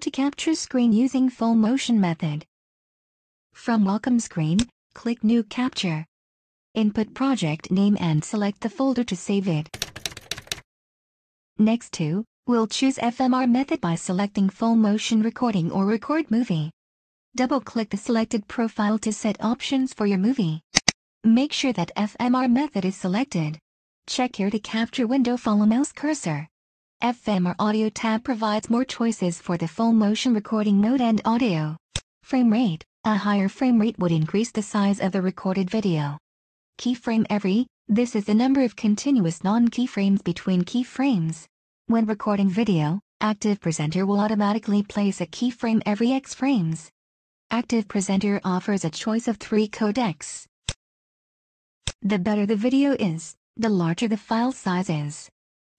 to capture screen using full motion method. From welcome screen, click New Capture. Input project name and select the folder to save it. Next to, we'll choose FMR method by selecting full motion recording or record movie. Double-click the selected profile to set options for your movie. Make sure that FMR method is selected. Check here to capture window follow mouse cursor. FMR Audio tab provides more choices for the full motion recording mode and audio. Frame rate. A higher frame rate would increase the size of the recorded video. Keyframe every. This is the number of continuous non-keyframes between keyframes. When recording video, Active Presenter will automatically place a keyframe every X frames. Active Presenter offers a choice of three codecs. The better the video is, the larger the file size is.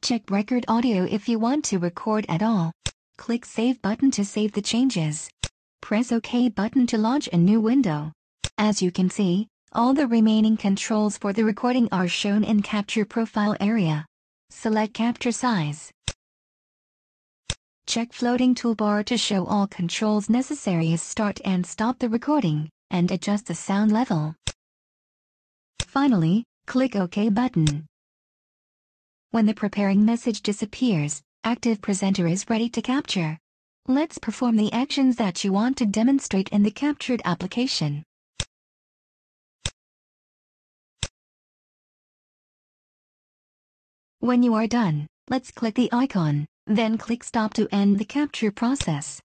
Check record audio if you want to record at all. Click Save button to save the changes. Press OK button to launch a new window. As you can see, all the remaining controls for the recording are shown in Capture Profile area. Select Capture Size. Check Floating Toolbar to show all controls necessary as start and stop the recording, and adjust the sound level. Finally, click OK button. When the preparing message disappears, Active Presenter is ready to capture. Let's perform the actions that you want to demonstrate in the captured application. When you are done, let's click the icon, then click Stop to end the capture process.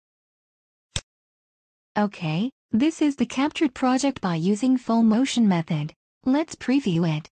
Okay, this is the captured project by using full motion method. Let's preview it.